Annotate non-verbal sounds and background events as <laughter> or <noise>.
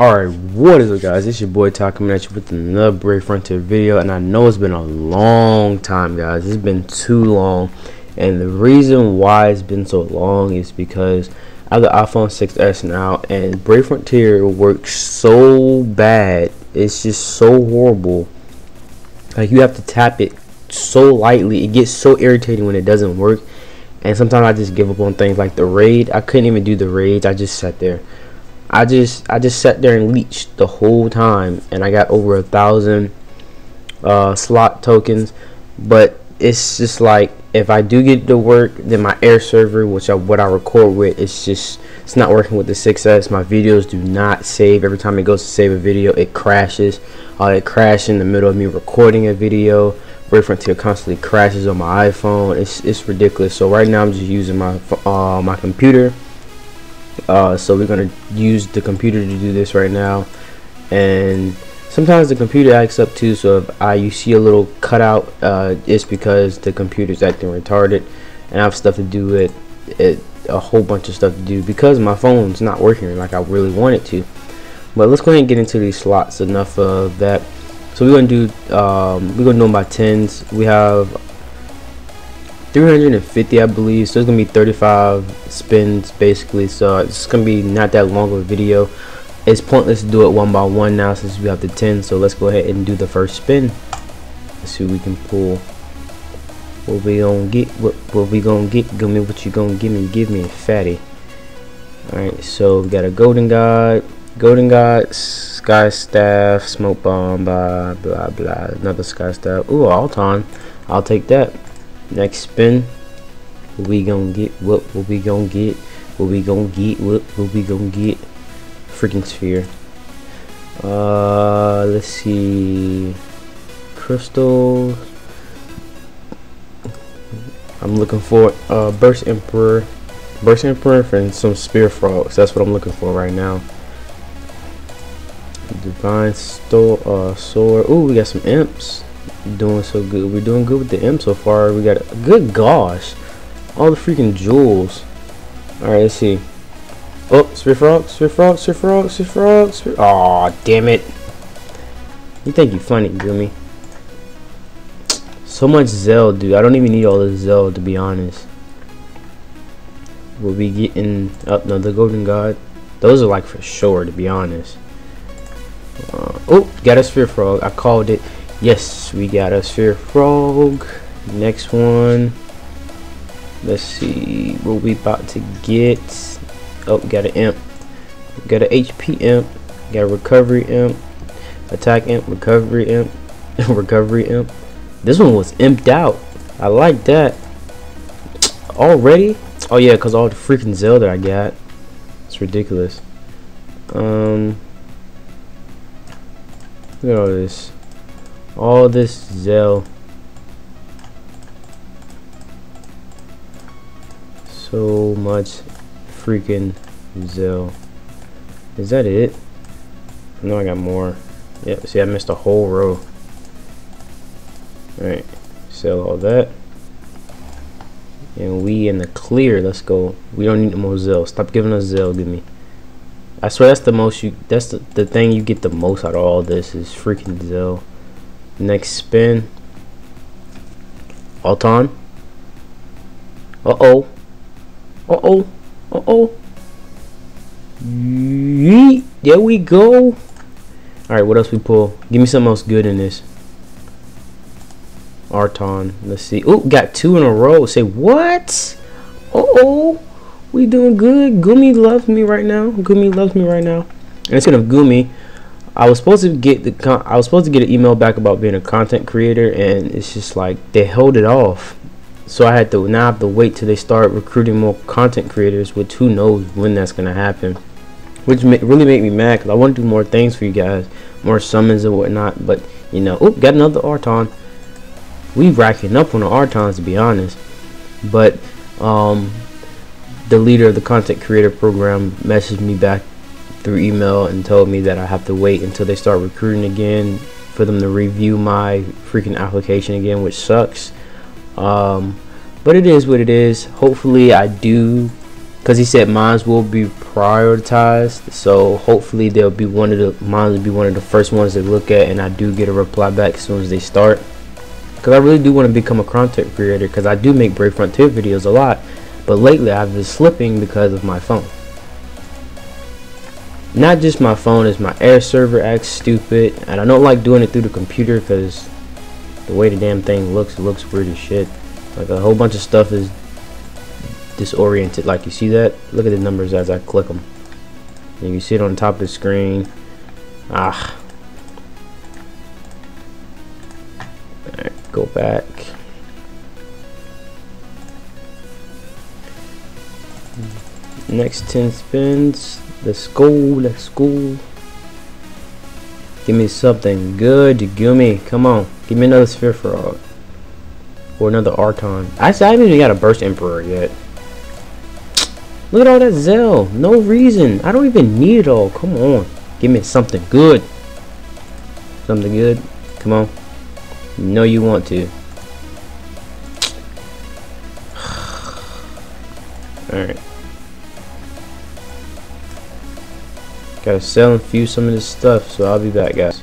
Alright, what is up guys? It's your boy Ty coming at you with another Brave Frontier video and I know it's been a long time guys. It's been too long and the reason why it's been so long is because I have the iPhone 6s now and Brave Frontier works so bad. It's just so horrible. Like you have to tap it so lightly. It gets so irritating when it doesn't work and sometimes I just give up on things like the raid. I couldn't even do the raids. I just sat there. I just I just sat there and leached the whole time, and I got over a thousand uh, slot tokens. But it's just like if I do get to work, then my AirServer, which I what I record with, it's just it's not working with the 6s. My videos do not save. Every time it goes to save a video, it crashes. Uh, it crashed in the middle of me recording a video. Brave Frontier constantly crashes on my iPhone. It's it's ridiculous. So right now I'm just using my uh, my computer uh, so we're gonna use the computer to do this right now. And sometimes the computer acts up too so if I you see a little cutout uh, it's because the computer's acting retarded. And I have stuff to do with it a whole bunch of stuff to do because my phone's not working like I really want it to. But let's go ahead and get into these slots enough of that. So we're gonna do um, we're gonna do them by tens. We have 350 I believe. So it's gonna be 35 spins basically. So it's gonna be not that long of a video. It's pointless to do it one by one now since we have the 10 so let's go ahead and do the first spin. Let's see what we can pull. What we gonna get what, what we gonna get? Give me what you gonna give me. Give me a fatty. Alright so we got a golden god. Golden god sky staff smoke bomb blah blah blah. Another sky staff. Ooh Alton. I'll take that next spin what we gonna get what what we gonna get what we gonna get what what we gonna get. Freaking sphere. Uh let's see. Crystals I'm looking for uh burst emperor. Burst emperor and some sphere frogs. That's what I'm looking for right now. Divine store uh sword. Oh we got some imps doing so good. We're doing good with the M so far. We got a good gosh. All the freaking jewels. Alright, let's see. Oh, Sphere Frog, Sphere Frog, Sphere Frog, Sphere Frog, Sphere Aw, damn it. You think you're funny, Gumi. So much Zell, dude. I don't even need all the Zell, to be honest. We'll be getting up oh, no, the Golden God. Those are like for sure, to be honest. Uh, oh, got a Sphere Frog. I called it. Yes, we got a sphere frog. Next one. Let's see what we about to get. Oh, got an imp. Got an HP imp. Got a recovery imp. Attack imp. Recovery imp. <laughs> recovery imp. This one was imped out. I like that. Already? Oh yeah, cause all the freaking Zelda I got. It's ridiculous. Um. Look at all this all this Zell so much freaking Zell is that it? No I got more. Yep see I missed a whole row. Alright sell all that. And we in the clear let's go. We don't need more Zell stop giving us Zell give me. I swear that's the most you that's the, the thing you get the most out of all this is freaking Zell Next spin. Alton. Uh-oh. Uh-oh. Uh-oh. There we go. Alright, what else we pull? Give me something else good in this. Arton. Let's see. Oh, got two in a row. Say what? Uh-oh. We doing good. Gumi loves me right now. Gumi loves me right now. And it's of Gumi, I was supposed to get the I was supposed to get an email back about being a content creator, and it's just like they held it off. So I had to now have to wait till they start recruiting more content creators, which who knows when that's gonna happen. Which ma really made me mad because I want to do more things for you guys, more summons and whatnot. But you know, oh, got another Arton. We racking up on the Artons to be honest. But um, the leader of the content creator program messaged me back through email and told me that I have to wait until they start recruiting again for them to review my freaking application again, which sucks. Um, but it is what it is. Hopefully, I do because he said mines will be prioritized so hopefully they'll be one of the mines will be one of the first ones they look at and I do get a reply back as soon as they start because I really do want to become a content creator because I do make Brave Frontier videos a lot but lately I've been slipping because of my phone not just my phone is my AirServer acts stupid and I don't like doing it through the computer because the way the damn thing looks looks weird as shit. Like a whole bunch of stuff is disoriented. Like you see that? Look at the numbers as I click them and you see it on top of the screen. Ah. Go back. Next 10 spins let's go let's go give me something good give me come on give me another sphere frog or another archon actually I haven't even got a burst emperor yet Look at all that Zell. No reason. I don't even need it all. Come on. Give me something good. Something good. Come on. You know you want to. <sighs> Alright. Gotta sell and fuse some of this stuff, so I'll be back, guys.